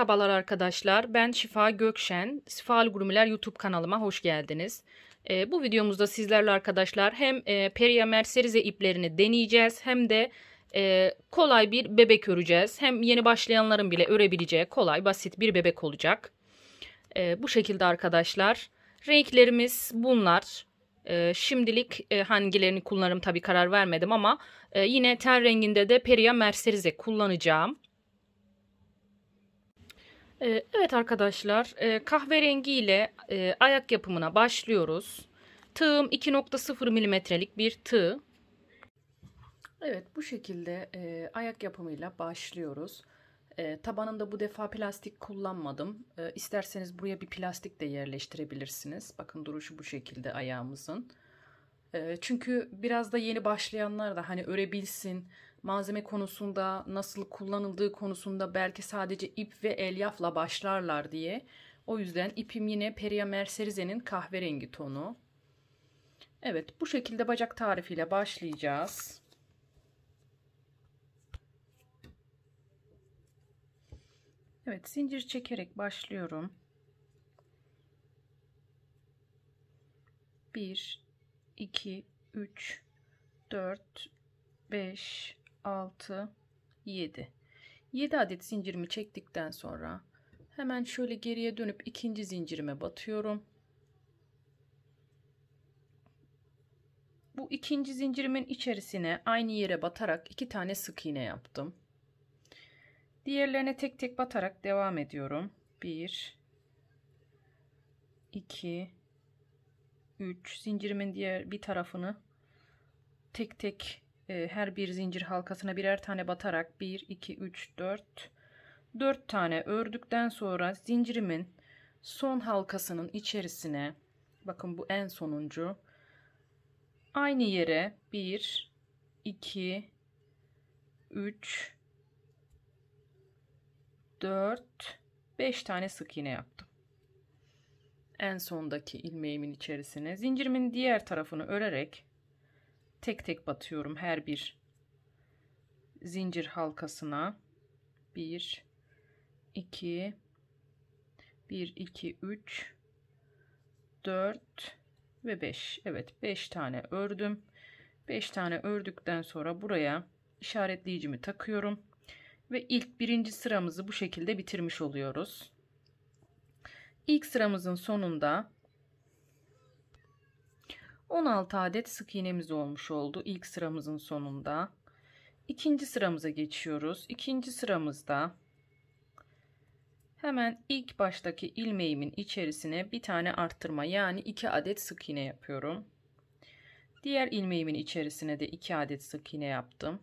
Merhabalar arkadaşlar. Ben Şifa Gökşen. Şifalı Gurmeler YouTube kanalıma hoş geldiniz. Ee, bu videomuzda sizlerle arkadaşlar hem e, Peria Mercerize iplerini deneyeceğiz hem de e, kolay bir bebek öreceğiz. Hem yeni başlayanların bile örebileceği kolay basit bir bebek olacak. E, bu şekilde arkadaşlar. Renklerimiz bunlar. E, şimdilik e, hangilerini kullanırım tabi karar vermedim ama e, yine ten renginde de Peria Mercerize kullanacağım. Ee, evet arkadaşlar e, kahverengi ile e, ayak yapımına başlıyoruz. Tığım 2.0 milimetrelik bir tığ. Evet bu şekilde e, ayak yapımıyla başlıyoruz. Tabanında bu defa plastik kullanmadım. İsterseniz buraya bir plastik de yerleştirebilirsiniz. Bakın duruşu bu şekilde ayağımızın. Çünkü biraz da yeni başlayanlar da hani örebilsin, malzeme konusunda nasıl kullanıldığı konusunda belki sadece ip ve elyafla başlarlar diye. O yüzden ipim yine Peria Mercerize'nin kahverengi tonu. Evet bu şekilde bacak tarifiyle başlayacağız. Evet zincir çekerek başlıyorum. 1 2 3 4 5 6, 7. 7 adet zincirimi çektikten sonra hemen şöyle geriye dönüp ikinci zincirime batıyorum. Bu ikinci zincirimin içerisine aynı yere batarak iki tane sık iğne yaptım. Diğerlerine tek tek batarak devam ediyorum. 1 2 3 zincirimin diğer bir tarafını tek tek her bir zincir halkasına birer tane batarak 1 2 3 4 4 tane ördükten sonra zincirimin son halkasının içerisine bakın bu en sonuncu aynı yere 1 2 3 4 5 tane sık iğne yaptım. En sondaki ilmeğimin içerisine zincirimin diğer tarafını örerek tek tek batıyorum her bir zincir halkasına. 1 2 1 2 3 4 ve 5 Evet 5 tane ördüm. 5 tane ördükten sonra buraya işaretleyicimi takıyorum ve ilk birinci sıramızı bu şekilde bitirmiş oluyoruz. İlk sıramızın sonunda 16 adet sık iğnemiz olmuş oldu ilk sıramızın sonunda. İkinci sıramıza geçiyoruz. İkinci sıramızda hemen ilk baştaki ilmeğimin içerisine bir tane arttırma yani 2 adet sık iğne yapıyorum. Diğer ilmeğimin içerisine de 2 adet sık iğne yaptım.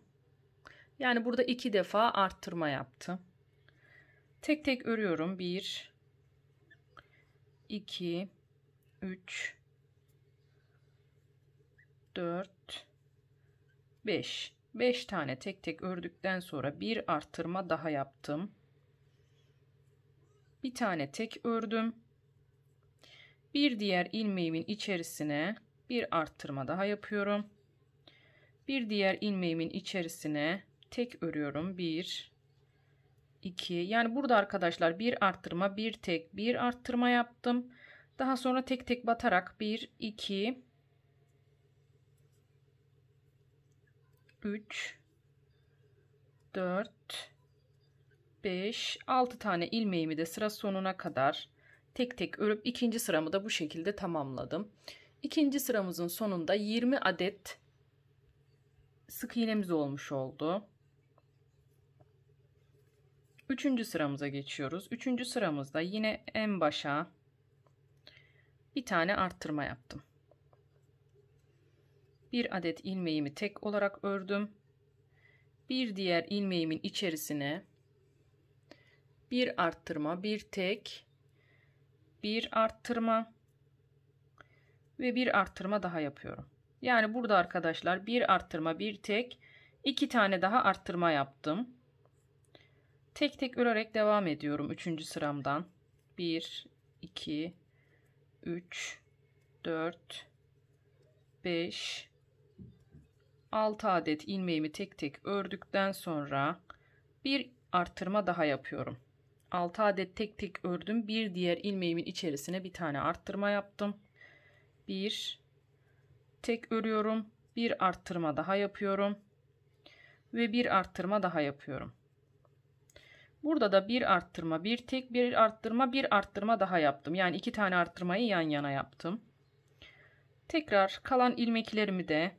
Yani burada iki defa arttırma yaptım. Tek tek örüyorum. 1 2 3 4 5 5 tane tek tek ördükten sonra bir arttırma daha yaptım. Bir tane tek ördüm. Bir diğer ilmeğimin içerisine bir arttırma daha yapıyorum. Bir diğer ilmeğimin içerisine tek örüyorum. 1 2 yani burada arkadaşlar bir arttırma, bir tek, bir arttırma yaptım. Daha sonra tek tek batarak 1 2 3 4 5 6 tane ilmeğimi de sıra sonuna kadar tek tek örüp ikinci sıramı da bu şekilde tamamladım. İkinci sıramızın sonunda 20 adet sık iğnemiz olmuş oldu. Üçüncü sıramıza geçiyoruz. Üçüncü sıramızda yine en başa bir tane arttırma yaptım bir adet ilmeğimi tek olarak ördüm. Bir diğer ilmeğimin içerisine bir arttırma, bir tek, bir arttırma ve bir arttırma daha yapıyorum. Yani burada arkadaşlar bir arttırma, bir tek, iki tane daha arttırma yaptım. Tek tek örerek devam ediyorum 3. sıramdan. 1 2 3 4 5 6 adet ilmeğimi tek tek ördükten sonra bir arttırma daha yapıyorum. 6 adet tek tek ördüm. Bir diğer ilmeğimin içerisine bir tane arttırma yaptım. Bir tek örüyorum. Bir arttırma daha yapıyorum. Ve bir arttırma daha yapıyorum. Burada da bir arttırma, bir tek bir arttırma, bir arttırma daha yaptım. Yani iki tane arttırmayı yan yana yaptım. Tekrar kalan ilmeklerimi de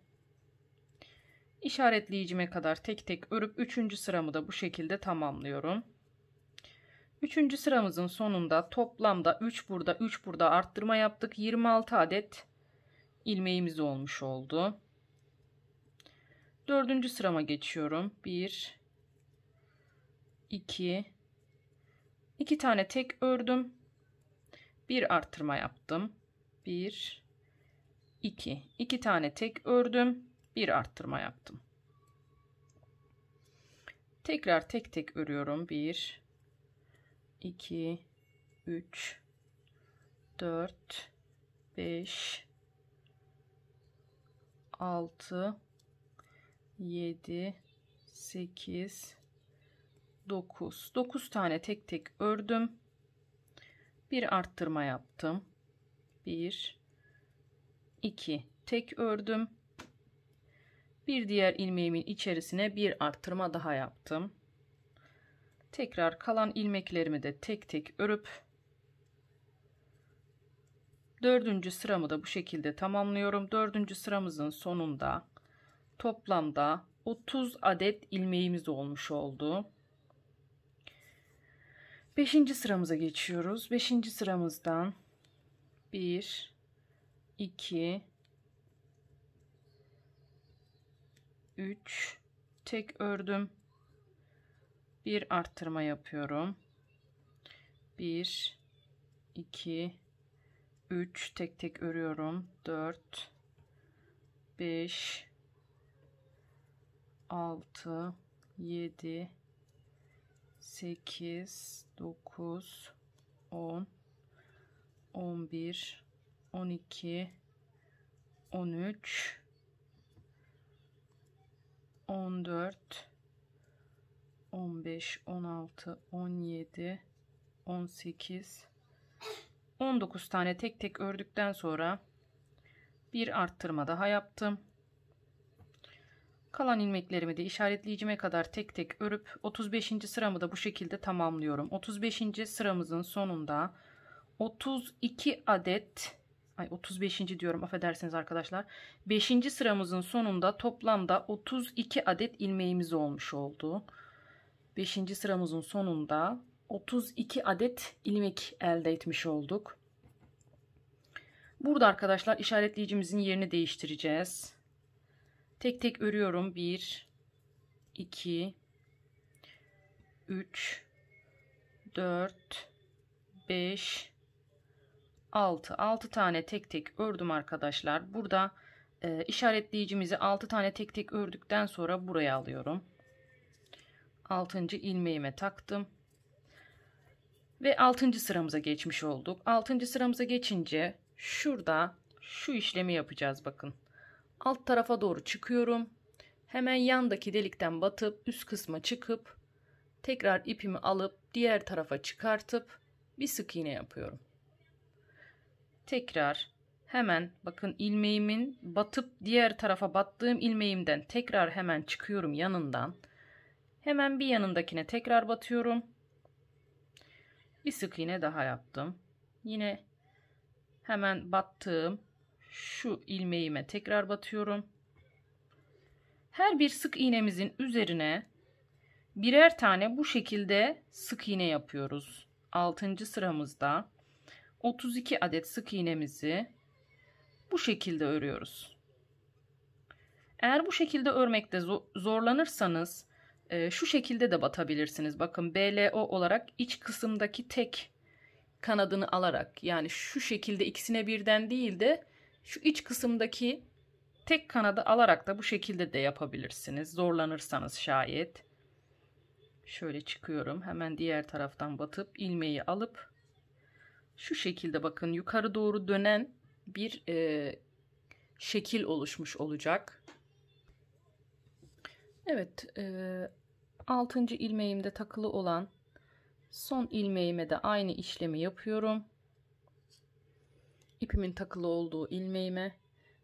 işaretleyicime kadar tek tek örüp üçüncü sıramı da bu şekilde tamamlıyorum. Üçüncü sıramızın sonunda toplamda 3 burada 3 burada arttırma yaptık. 26 adet ilmeğimiz olmuş oldu. Dördüncü sırama geçiyorum. 1 2 2 tane tek ördüm. Bir arttırma yaptım. 1 2 2 tane tek ördüm. Bir arttırma yaptım. Tekrar tek tek örüyorum. 1 2 3 4 5 6 7 8 9 9 tane tek tek ördüm bir arttırma yaptım 1 2 tek ördüm bir diğer ilmeğimin içerisine bir arttırma daha yaptım tekrar kalan ilmeklerimi de tek tek örüp dördüncü sıramı da bu şekilde tamamlıyorum dördüncü sıramızın sonunda toplamda 30 adet ilmeğimiz olmuş oldu 5. sıramıza geçiyoruz 5. sıramızdan 1 2 3 tek ördüm. Bir arttırma yapıyorum. 1 2 3 tek tek örüyorum. 4 5 6 7 8 9 10 11 12 13 14 15 16 17 18 19 tane tek tek ördükten sonra bir arttırma daha yaptım. Kalan ilmeklerimi de işaretleyicime kadar tek tek örüp 35. sıramı da bu şekilde tamamlıyorum. 35. sıramızın sonunda 32 adet ay 35. diyorum affedersiniz arkadaşlar. 5. sıramızın sonunda toplamda 32 adet ilmeğimiz olmuş oldu. 5. sıramızın sonunda 32 adet ilmek elde etmiş olduk. Burada arkadaşlar işaretleyicimizin yerini değiştireceğiz. Tek tek örüyorum. 1 2 3 4 5 6 6 tane tek tek ördüm arkadaşlar. Burada e, işaretleyicimizi 6 tane tek tek ördükten sonra buraya alıyorum. 6. ilmeğime taktım. Ve 6. sıramıza geçmiş olduk. 6. sıramıza geçince şurada şu işlemi yapacağız bakın. Alt tarafa doğru çıkıyorum. Hemen yandaki delikten batıp üst kısma çıkıp tekrar ipimi alıp diğer tarafa çıkartıp bir sık iğne yapıyorum. Tekrar hemen bakın ilmeğimin batıp diğer tarafa battığım ilmeğimden tekrar hemen çıkıyorum yanından. Hemen bir yanındakine tekrar batıyorum. Bir sık iğne daha yaptım. Yine hemen battığım şu ilmeğime tekrar batıyorum. Her bir sık iğnemizin üzerine birer tane bu şekilde sık iğne yapıyoruz. 6. sıramızda 32 adet sık iğnemizi bu şekilde örüyoruz. Eğer bu şekilde örmekte zorlanırsanız e, şu şekilde de batabilirsiniz. Bakın BLO olarak iç kısımdaki tek kanadını alarak yani şu şekilde ikisine birden değil de şu iç kısımdaki tek kanadı alarak da bu şekilde de yapabilirsiniz. Zorlanırsanız şayet. Şöyle çıkıyorum. Hemen diğer taraftan batıp ilmeği alıp şu şekilde bakın yukarı doğru dönen bir e, şekil oluşmuş olacak. Evet. E, 6. ilmeğimde takılı olan Son ilmeğime de aynı işlemi yapıyorum. İpimin takılı olduğu ilmeğime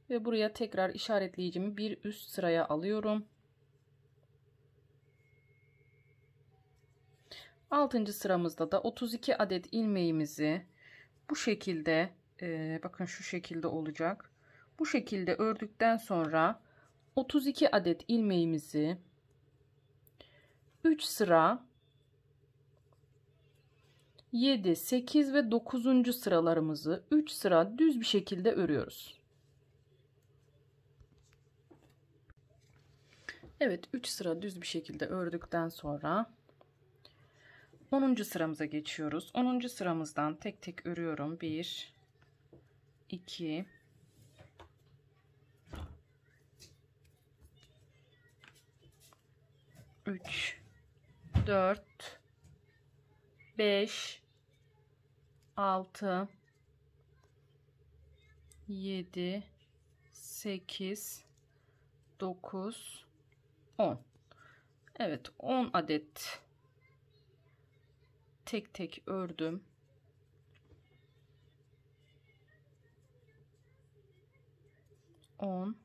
ve buraya tekrar işaretleyicimi bir üst sıraya alıyorum. 6. sıramızda da 32 adet ilmeğimizi bu şekilde e, bakın şu şekilde olacak. Bu şekilde ördükten sonra 32 adet ilmeğimizi 3 sıra 7, 8 ve 9. sıralarımızı 3 sıra düz bir şekilde örüyoruz. Evet 3 sıra düz bir şekilde ördükten sonra 10. sıramıza geçiyoruz. 10. sıramızdan tek tek örüyorum. 1 2 3 4 5 6 7 8 9 10 Evet 10 adet tek tek ördüm. On,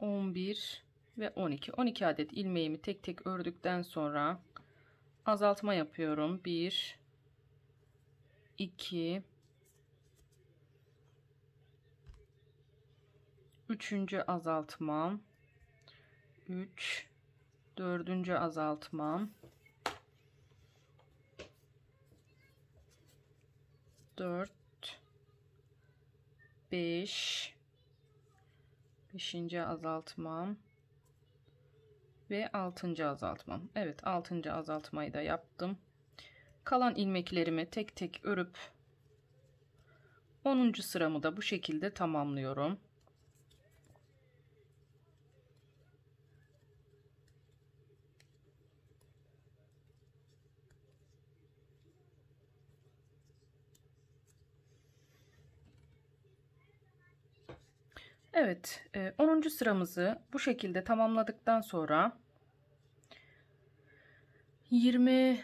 on bir ve on iki. On iki adet ilmeğimi tek tek ördükten sonra azaltma yapıyorum. Bir, iki, üçüncü azaltmam, üç, dördüncü azaltmam, 4 5 5. azaltmam ve 6. azaltmam. Evet 6. azaltmayı da yaptım. Kalan ilmeklerimi tek tek örüp 10. sıramı da bu şekilde tamamlıyorum. Evet 10. E, sıramızı bu şekilde tamamladıktan sonra 20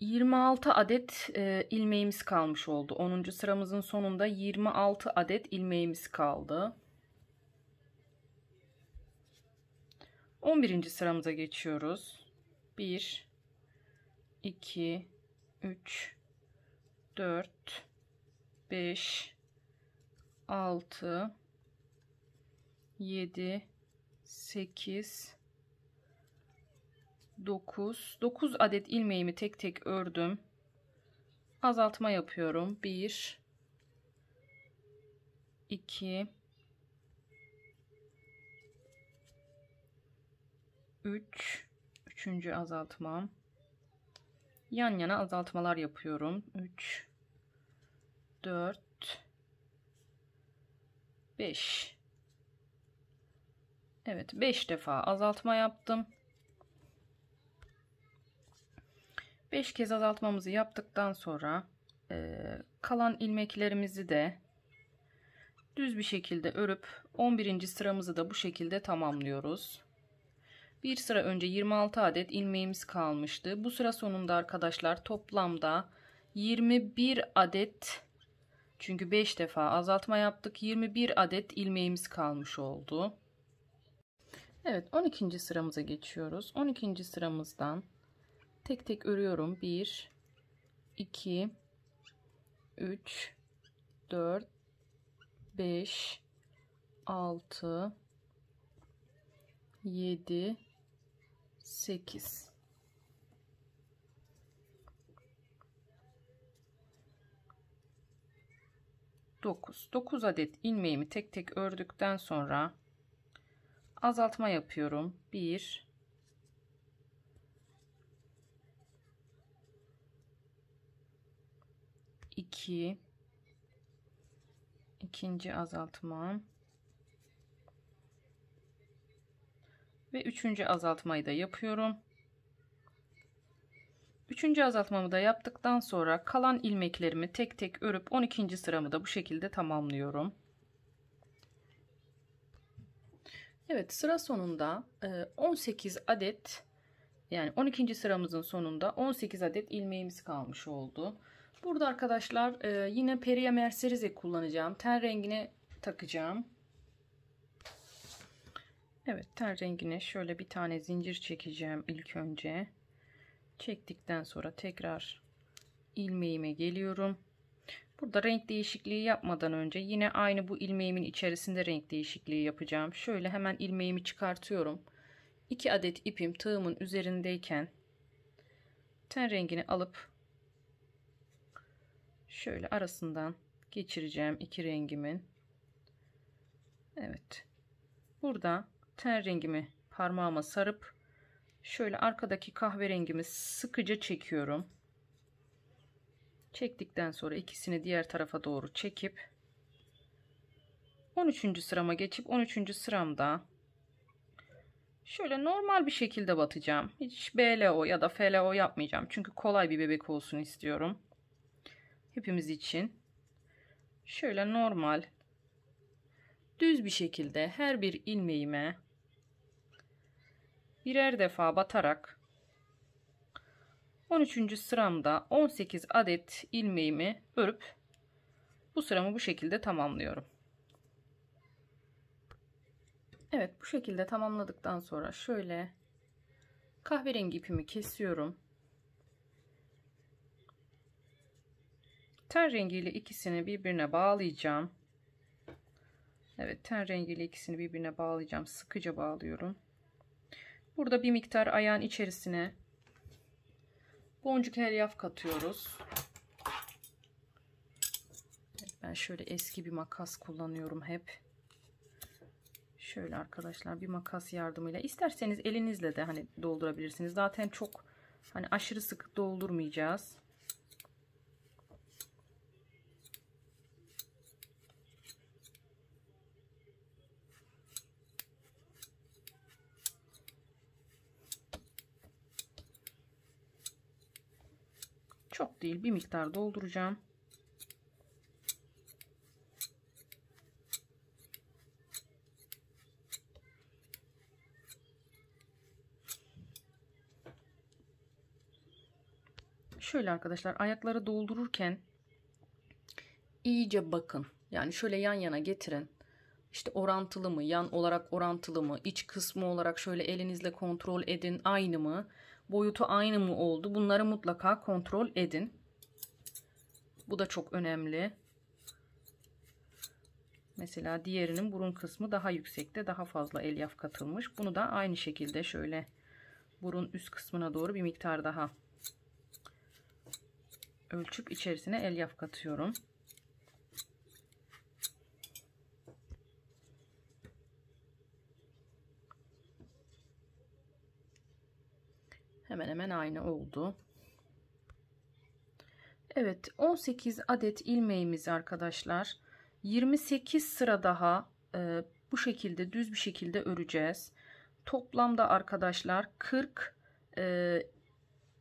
26 adet e, ilmeğimiz kalmış oldu. 10. sıramızın sonunda 26 adet ilmeğimiz kaldı. 11. sıramıza geçiyoruz. 1 2 3 4 5 6 7 8 9 9 adet ilmeğimi tek tek ördüm. Azaltma yapıyorum. 1 2 3 üçüncü azaltmam. Yan yana azaltmalar yapıyorum. 3 4 5 Evet 5 defa azaltma yaptım. 5 kez azaltmamızı yaptıktan sonra e, kalan ilmeklerimizi de düz bir şekilde örüp 11. sıramızı da bu şekilde tamamlıyoruz. Bir sıra önce 26 adet ilmeğimiz kalmıştı. Bu sıra sonunda arkadaşlar toplamda 21 adet çünkü 5 defa azaltma yaptık. 21 adet ilmeğimiz kalmış oldu. Evet 12. sıramıza geçiyoruz. 12. sıramızdan tek tek örüyorum. 1 2 3 4 5 6 7 8 9. 9 adet ilmeğimi tek tek ördükten sonra azaltma yapıyorum. 1 2 ikinci azaltma ve üçüncü azaltmayı da yapıyorum. Üçüncü azaltmamı da yaptıktan sonra kalan ilmeklerimi tek tek örüp 12. sıramı da bu şekilde tamamlıyorum. Evet sıra sonunda 18 e, adet yani 12. sıramızın sonunda 18 adet ilmeğimiz kalmış oldu. Burada arkadaşlar e, yine Periye Mercerize kullanacağım. Ten rengine takacağım. Evet ten rengine şöyle bir tane zincir çekeceğim ilk önce. Çektikten sonra tekrar ilmeğime geliyorum. Burada renk değişikliği yapmadan önce yine aynı bu ilmeğimin içerisinde renk değişikliği yapacağım. Şöyle hemen ilmeğimi çıkartıyorum. 2 adet ipim tığımın üzerindeyken ten rengini alıp şöyle arasından geçireceğim iki rengimin. Evet. Burada ten rengimi parmağıma sarıp şöyle arkadaki kahverengimi sıkıca çekiyorum. Çektikten sonra ikisini diğer tarafa doğru çekip 13. sırama geçip 13. sıramda şöyle normal bir şekilde batacağım. Hiç BLO ya da FLO yapmayacağım. Çünkü kolay bir bebek olsun istiyorum. Hepimiz için. Şöyle normal düz bir şekilde her bir ilmeğime birer defa batarak 13. sıramda 18 adet ilmeğimi örüp bu sıramı bu şekilde tamamlıyorum. Evet bu şekilde tamamladıktan sonra şöyle kahverengi ipimi kesiyorum. Ten rengiyle ikisini birbirine bağlayacağım. Evet ten rengiyle ikisini birbirine bağlayacağım. Sıkıca bağlıyorum. Burada bir miktar ayağın içerisine boncuk elyaf katıyoruz. Ben şöyle eski bir makas kullanıyorum hep. Şöyle arkadaşlar bir makas yardımıyla isterseniz elinizle de hani doldurabilirsiniz. Zaten çok hani aşırı sık doldurmayacağız. Çok değil bir miktar dolduracağım. Şöyle arkadaşlar ayakları doldururken iyice bakın. Yani şöyle yan yana getirin. İşte orantılı mı, yan olarak orantılı mı, iç kısmı olarak şöyle elinizle kontrol edin aynı mı, boyutu aynı mı oldu bunları mutlaka kontrol edin. Bu da çok önemli. Mesela diğerinin burun kısmı daha yüksekte daha fazla elyaf katılmış. Bunu da aynı şekilde şöyle burun üst kısmına doğru bir miktar daha ölçüp içerisine elyaf katıyorum. Hemen hemen aynı oldu. Evet 18 adet ilmeğimiz arkadaşlar. 28 sıra daha e, bu şekilde düz bir şekilde öreceğiz. Toplamda arkadaşlar 40 e,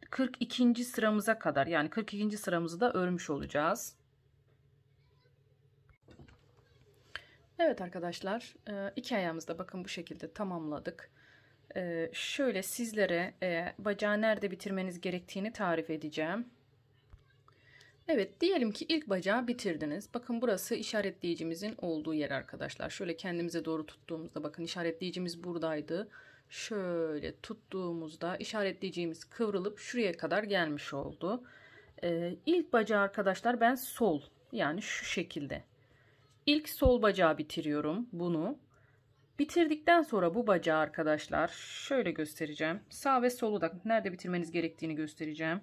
42. sıramıza kadar yani 42. sıramızı da örmüş olacağız. Evet arkadaşlar e, iki ayağımızda bakın bu şekilde tamamladık. E, şöyle sizlere e, bacağı nerede bitirmeniz gerektiğini tarif edeceğim. Evet diyelim ki ilk bacağı bitirdiniz. Bakın burası işaretleyicimizin olduğu yer arkadaşlar. Şöyle kendimize doğru tuttuğumuzda bakın işaretleyicimiz buradaydı. Şöyle tuttuğumuzda işaretleyicimiz kıvrılıp şuraya kadar gelmiş oldu. Ee, ilk bacağı arkadaşlar ben sol yani şu şekilde. İlk sol bacağı bitiriyorum bunu. Bitirdikten sonra bu bacağı arkadaşlar şöyle göstereceğim. Sağ ve solu da nerede bitirmeniz gerektiğini göstereceğim.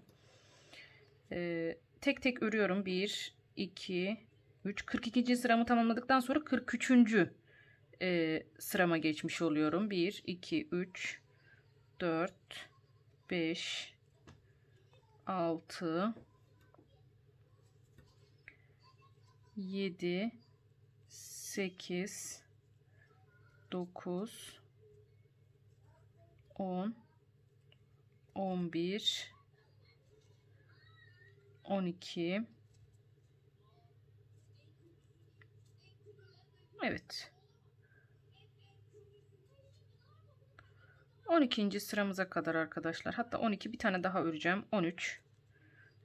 Ee, tek tek örüyorum. 1, 2, 3, 42. sıramı tamamladıktan sonra 43. E, sırama geçmiş oluyorum. 1, 2, 3, 4, 5, 6, 7, 8, 9, 10, 11, 12 Evet. 12. sıramıza kadar arkadaşlar. Hatta 12 bir tane daha öreceğim. 13.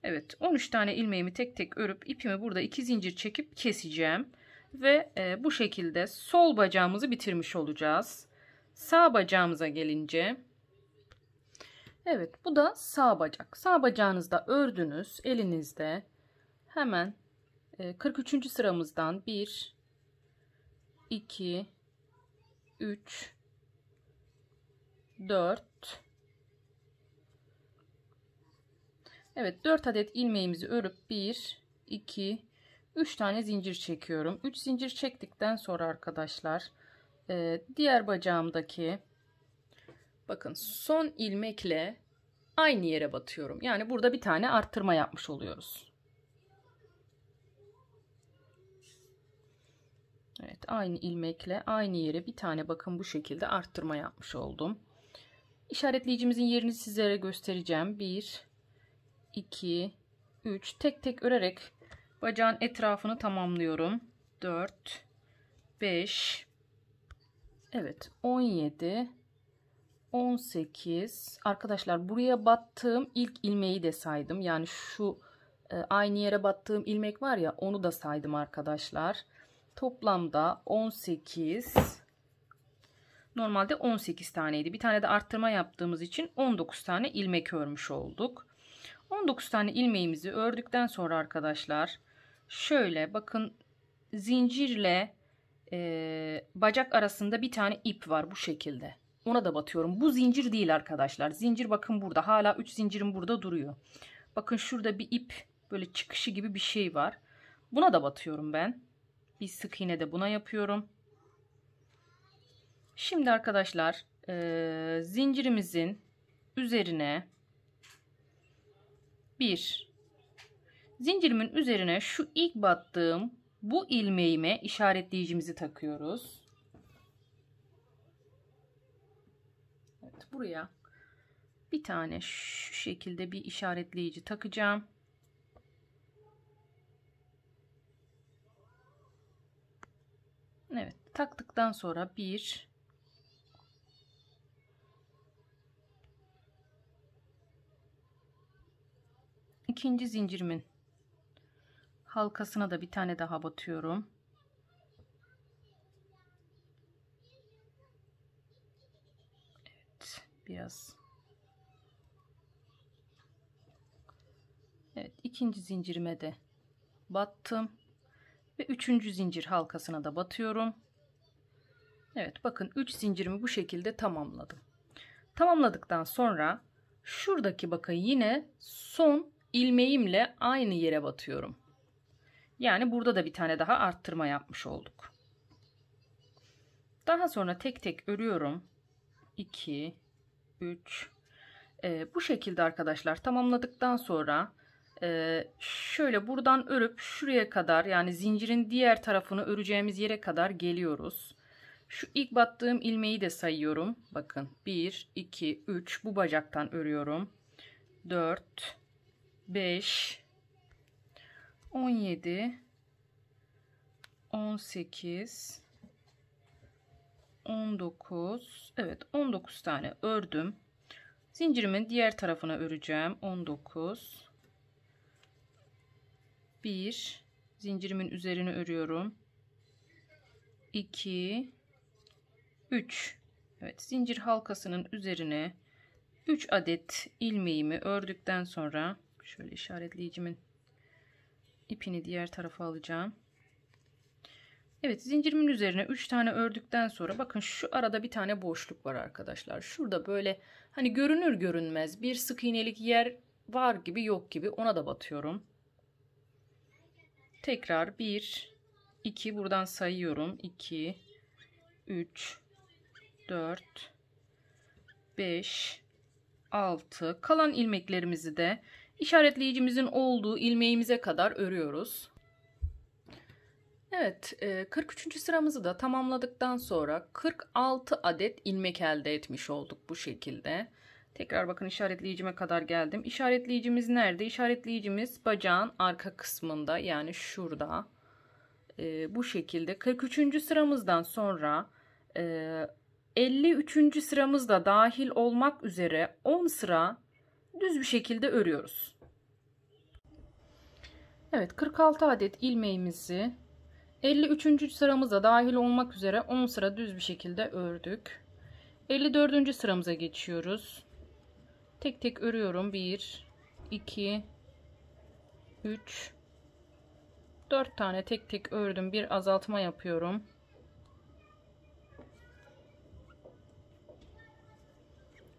Evet 13 tane ilmeğimi tek tek örüp ipimi burada iki zincir çekip keseceğim. Ve e, bu şekilde sol bacağımızı bitirmiş olacağız. Sağ bacağımıza gelince Evet bu da sağ bacak. Sağ bacağınızda ördünüz elinizde. Hemen 43. E, sıramızdan 1 2 3 4 Evet 4 adet ilmeğimizi örüp 1 2 3 tane zincir çekiyorum. 3 zincir çektikten sonra arkadaşlar e, diğer bacağımdaki bakın son ilmekle aynı yere batıyorum. Yani burada bir tane arttırma yapmış oluyoruz. Evet aynı ilmekle aynı yere bir tane bakın bu şekilde arttırma yapmış oldum. İşaretleyicimizin yerini sizlere göstereceğim. 1 2 3 tek tek örerek bacağın etrafını tamamlıyorum. 4 5 Evet 17 18 arkadaşlar buraya battığım ilk ilmeği de saydım. Yani şu e, aynı yere battığım ilmek var ya onu da saydım arkadaşlar. Toplamda 18 normalde 18 taneydi. Bir tane de arttırma yaptığımız için 19 tane ilmek örmüş olduk. 19 tane ilmeğimizi ördükten sonra arkadaşlar şöyle bakın zincirle e, bacak arasında bir tane ip var bu şekilde. Ona da batıyorum. Bu zincir değil arkadaşlar. Zincir bakın burada. Hala 3 zincirim burada duruyor. Bakın şurada bir ip böyle çıkışı gibi bir şey var. Buna da batıyorum ben. Bir sık iğne de buna yapıyorum. Şimdi arkadaşlar e, zincirimizin üzerine bir zincirimin üzerine şu ilk battığım bu ilmeğime işaretleyicimizi takıyoruz. Evet, buraya bir tane şu şekilde bir işaretleyici takacağım. Evet taktıktan sonra bir ikinci zincirimin halkasına da bir tane daha batıyorum. Evet biraz Evet ikinci zincirime de battım ve üçüncü zincir halkasına da batıyorum. Evet bakın 3 zincirimi bu şekilde tamamladım. Tamamladıktan sonra şuradaki bakın yine son ilmeğimle aynı yere batıyorum. Yani burada da bir tane daha arttırma yapmış olduk. Daha sonra tek tek örüyorum. 2 3 ee, bu şekilde arkadaşlar tamamladıktan sonra e, şöyle buradan örüp şuraya kadar yani zincirin diğer tarafını öreceğimiz yere kadar geliyoruz. Şu ilk battığım ilmeği de sayıyorum. Bakın 1 2 3 bu bacaktan örüyorum. 4 5 17 18 19 evet 19 tane ördüm. Zincirimin diğer tarafına öreceğim. 19 1 zincirimin üzerine örüyorum. 2 3 evet zincir halkasının üzerine 3 adet ilmeğimi ördükten sonra Şöyle işaretleyicimin ipini diğer tarafa alacağım. Evet zincirimin üzerine 3 tane ördükten sonra bakın şu arada bir tane boşluk var arkadaşlar. Şurada böyle hani görünür görünmez bir sık iğnelik yer var gibi yok gibi ona da batıyorum. Tekrar 1 2 buradan sayıyorum. 2 3 4 5 6 kalan ilmeklerimizi de işaretleyicimizin olduğu ilmeğimize kadar örüyoruz. Evet 43. E, sıramızı da tamamladıktan sonra 46 adet ilmek elde etmiş olduk bu şekilde. Tekrar bakın işaretleyicime kadar geldim. İşaretleyicimiz nerede? İşaretleyicimiz bacağın arka kısmında yani şurada. E, bu şekilde 43. sıramızdan sonra e, 53. sıramızda dahil olmak üzere 10 sıra düz bir şekilde örüyoruz. Evet 46 adet ilmeğimizi 53. sıramıza dahil olmak üzere 10 sıra düz bir şekilde ördük. 54. sıramıza geçiyoruz. Tek tek örüyorum. 1 2 3 4 tane tek tek ördüm. Bir azaltma yapıyorum.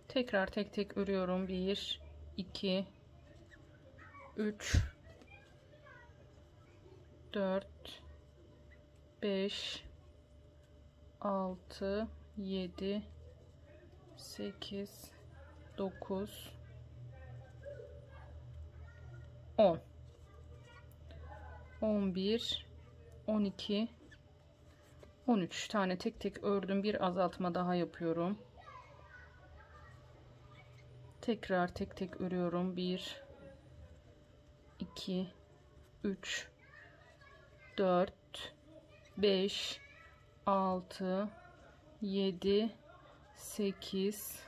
Tekrar tek tek örüyorum. 1 2 3 4 5 6 7 8 9 10 11 12 13 tane tek tek ördüm. Bir azaltma daha yapıyorum tekrar tek tek örüyorum. 1 2 3 4 5 6 7 8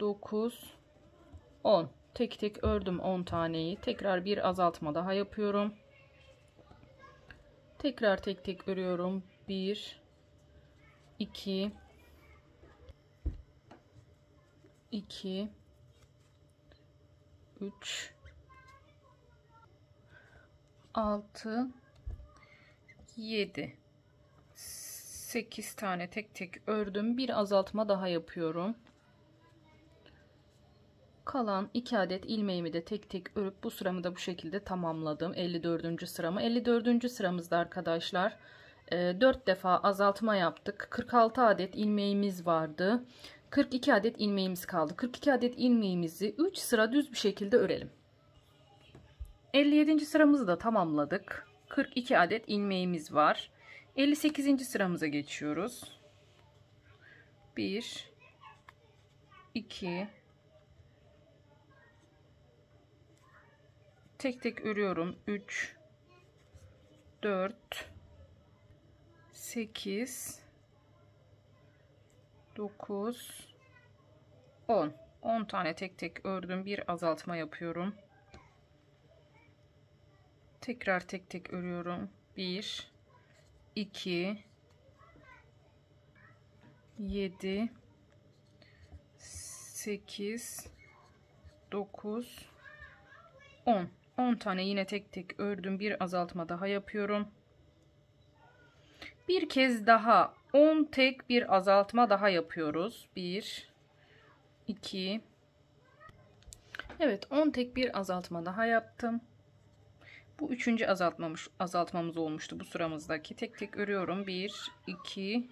9 10 tek tek ördüm 10 taneyi. Tekrar bir azaltma daha yapıyorum. Tekrar tek tek örüyorum. 1 2 2 3 6 7 8 tane tek tek ördüm. Bir azaltma daha yapıyorum. Kalan 2 adet ilmeğimi de tek tek örüp bu sıramı da bu şekilde tamamladım. 54. sıramı. 54. sıramızda arkadaşlar 4 e, defa azaltma yaptık. 46 adet ilmeğimiz vardı 42 adet ilmeğimiz kaldı 42 adet ilmeğimizi 3 sıra düz bir şekilde örelim 57. sıramızı da tamamladık 42 adet ilmeğimiz var 58. sıramıza geçiyoruz 1 2 tek tek örüyorum 3 4 8 9 10 10 tane tek tek ördüm. Bir azaltma yapıyorum. Tekrar tek tek örüyorum. 1 2 7 8 9 10 10 tane yine tek tek ördüm. Bir azaltma daha yapıyorum. Bir kez daha 10 tek bir azaltma daha yapıyoruz. 1 2 Evet 10 tek bir azaltma daha yaptım. Bu üçüncü azaltmamış, azaltmamız olmuştu bu sıramızdaki. Tek tek örüyorum. 1 2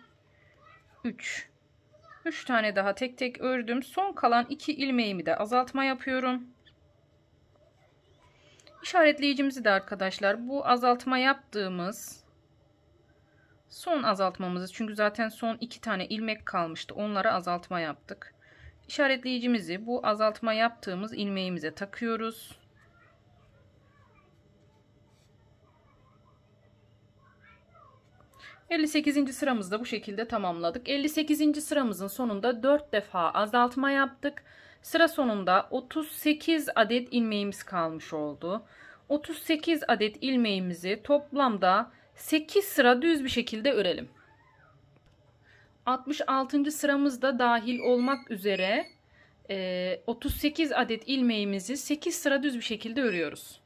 3 3 tane daha tek tek ördüm. Son kalan 2 ilmeğimi de azaltma yapıyorum. İşaretleyicimizi de arkadaşlar bu azaltma yaptığımız son azaltmamızı çünkü zaten son iki tane ilmek kalmıştı onlara azaltma yaptık. İşaretleyicimizi bu azaltma yaptığımız ilmeğimize takıyoruz. ...58. sıramızda bu şekilde tamamladık. 58. sıramızın sonunda 4 defa azaltma yaptık. Sıra sonunda 38 adet ilmeğimiz kalmış oldu. 38 adet ilmeğimizi toplamda 8 sıra düz bir şekilde örelim. 66. sıramızda dahil olmak üzere 38 adet ilmeğimizi 8 sıra düz bir şekilde örüyoruz.